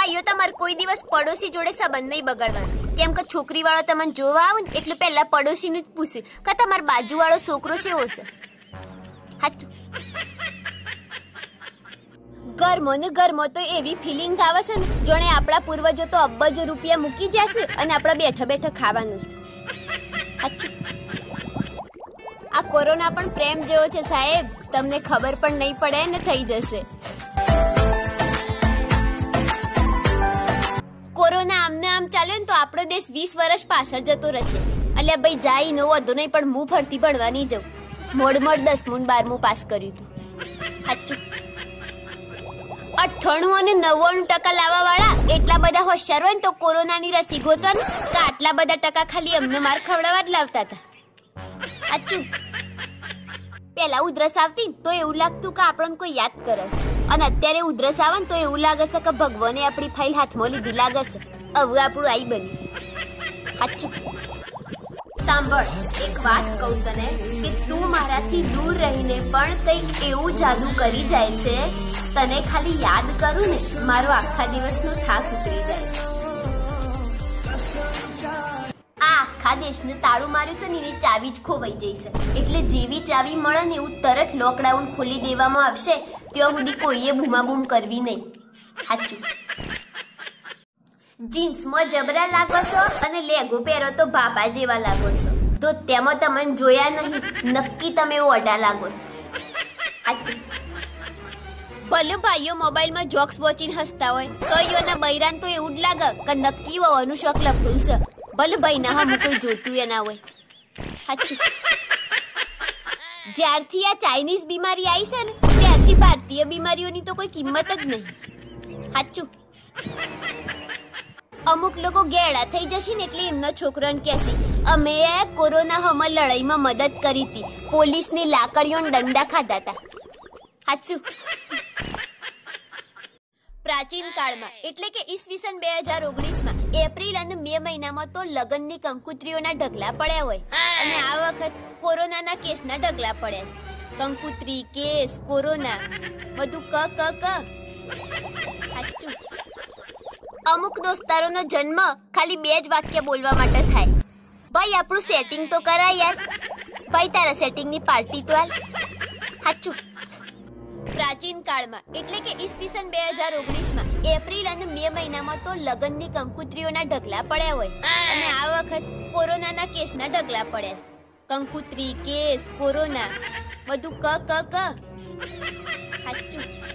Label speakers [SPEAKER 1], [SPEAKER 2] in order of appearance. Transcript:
[SPEAKER 1] ભાઈઓ, તમારે કોઈ દિવસ પડોશી જોડે સંબંધ નહીં બગાડવાનો. કેમ કે છોકરી વાળો તમને જોવા આવે ને, એટલે પહેલા પડોશીનું જ પૂછે કે તમારા બાજુવાળો છોકરો કેવો છે? સાચું ગરમો ને ગરમો તો એવી ફિલિંગ આવે છે ને, જોણે આપણા પૂર્વજો તો અબજો રૂપિયા મૂકી જશે અને આપણે બેઠા બેઠા ખાવાનું છે. આ કોરોના પણ પ્રેમ જેવો છે સાહેબ. તમને ખબર પણ નહીં પડે ને થઈ જશે. કોરોના આમને આમ ચાલે ને તો આપણો દેશ વીસ વર્ષ પાછળ જતો રહેશે. એટલે ભાઈ, જાય નો વધુ નહીં, પણ હું ફરતી ભણવાની જઉં. મોડ મોડ દસમું બારમું પાસ કર્યું હતું સાચું. અઠ્ઠાણું અને નવ્વાણું ટકા લાવવા વાળા એટલા બધા હોશિયાર હોય ને તો કોરોનાની રસી ગોતો ને તો આટલા બધા ટકા ખાલી અમને માર ખવડાવવા જ લાવતા હતા. સાચું. પેલા ઉધરસ આવતી તો એવું લાગતું કે આપણને કોઈ યાદ કરે છે. અને અત્યારે ઉધરસ આવે ને તો એવું લાગે છે કે ભગવાને આપણી ફાઇલ હાથમાં લીધી. લાગે છે. હવે આપણું આઈ બની સાચું. સાંભળ, એક વાત કહું તને કે તું મારાથી દૂર રહીને પણ કંઈક એવું જાદુ કરી જાય છે. તને ખાલી યાદ કરું ને, મારો આખા દિવસનો થાક ઉતરી જાય. આ આખા દેશને તાળું માર્યું છે ને, એની ચાવી જ ખોવાઈ જઈ છે. એટલે જેવી ચાવી મળે ને એવું તરત લોકડાઉન ખોલી દેવામાં આવશે. ત્યાં સુધી કોઈએ બૂમાબૂમ કરવી નહીં. સાચું. જીન્સમાં જબરા લાગો છો અને લેગો પહેરો તો બાપા જેવા લાગો છો. તો તેમાં તમને જોયા નહીં, નક્કી તમે ઓઢા લાગો છો. સાચું. ભલે ભાઈઓ મોબાઈલમાં જોક્સ વોચીને હસતા હોય કઈઓના બૈરાન તો એવું જ લાગે કે નક્કી હોવાનું શોખ લખડું છે. ભલે ભાઈ ના હમ કોઈ જોતું એ ના હોય. સાચું. જ્યારથી આ ચાઇનીઝ બીમારી આવી છે ને ત્યારથી ભારતીય બીમારીઓની તો કોઈ કિંમત જ નહીં. સાચું. અમુક લોકો ગેડા થઈ જશે ને એટલે એમનો છોકરાને કહેશે, અમે કોરોના હમ લડાઈમાં મદદ કરી હતી પોલીસની લાકડીઓ દંડા ખાધા હતા સાચું. પ્રાચીન કાળમાં, એટલે કે ઈસવીસન બે હજાર ઓગણીસમાં, એપ્રિલ અને મે મહિનામાં તો લગ્નની કંકુત્રીઓના ઢગલા પડ્યા હોય. અને આ વખત કોરોનાના કેસના ઢગલા પડ્યા છે. કંકુત્રી, કેસ, કોરોના, બધું ક ક ક. અમુક દોસ્તારોનો જન્મ ખાલી બે જ વાક્ય બોલવા માટે થાય. ભાઈ, આપણું સેટિંગ તો કરાય યાર. ભાઈ, તારા સેટિંગની પાર્ટી તો હાલ સાચું. પ્રાચીન કાળમાં, એટલે કે ઈસવીસન બે હજાર ઓગણીસમાં, એપ્રિલ અને મે મહિનામાં તો લગ્નની કંકુત્રીઓના ઢગલા પડ્યા હોય. અને આ વખત કોરોનાના કેસના ઢગલા પડ્યા છે. કંકુત્રી, કેસ, કોરોના, બધું ક ક ક. સાચું.